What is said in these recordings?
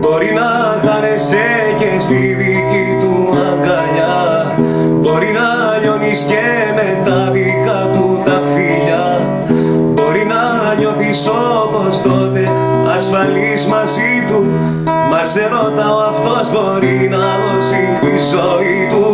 Μπορεί να χάνεσαι και στη δική του αγκαλιά. Μπορεί να λιώνεις και με τα δικά του τα φίλια Μπορεί να νιώθεις όπως τότε ασφαλής μαζί του. Μας σε ρωτάω αυτός μπορεί να δώσει τη ζωή του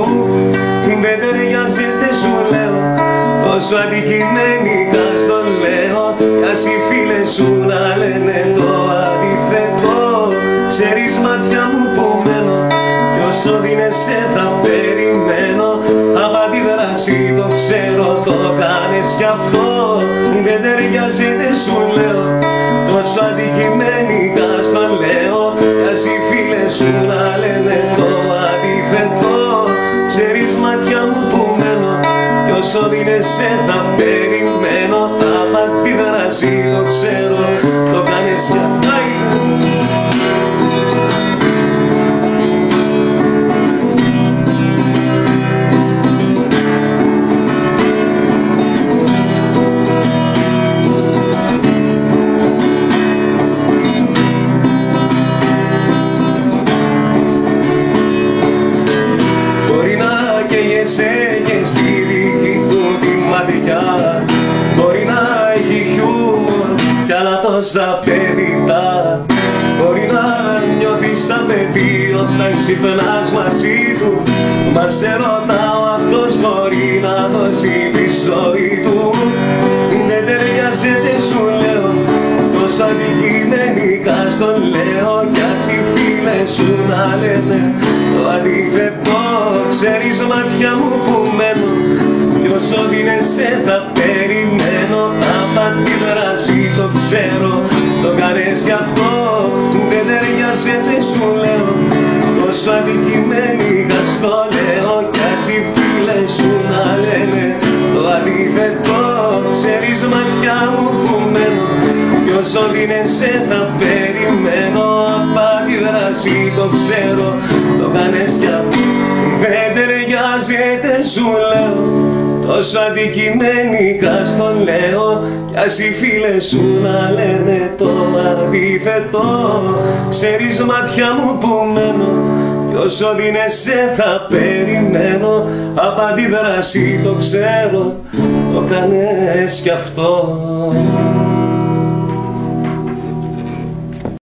τόσο αντικειμενικά στο λέω Ας οι φίλες σου να λένε το αντίθετο Ξέρεις μάτια μου που μένω κι όσο δίνεσαι θα περιμένω. Από αντίδραση το ξέρω το κάνεις κι αυτό. Δεν ταιριάζεται σου λέω όσο δίνεσαι θα περιμένω Από αντίδραση το ξέρω κι άλλα τόσα παιδιτά Μπορεί να νιώθεις σαν παιδί όταν ξυπνάς μαζί του. Μας σε ρωτάω αυτός μπορεί να δώσει τη ζωή του. Δεν ταιριάζεται σου λέω. Τόσο αντικειμενικά στο λέω. Κι ας οι φίλες σου να λένε το αντίθετο ξέρεις μάτια μου που μένω κι όσο δίνεσαι θα περιμένω ταιριάζεται σου λέω. Τόσο αντικειμενικά στο λέω κι ας οι φίλες σου να λένε. Το αντίθετο ξέρεις μάτια μου που μένω. Κι όσο δίνεσαι θα περιμένω απ' αντίδραση το ξέρω. Το κάνεις κι αυτό δεν ταιριάζεται σου λέω. Τόσο αντικειμενικά στο λέω κι ας οι φίλες σου να λένε το αντίθετο. Ξέρεις μάτια μου που μένω κι όσο δίνεσαι θα περιμένω. Απ' αντίδραση το ξέρω το κάνες κι αυτό